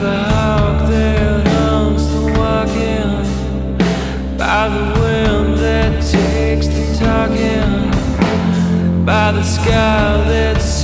the hawk that by the wind that takes the talking, by the sky that's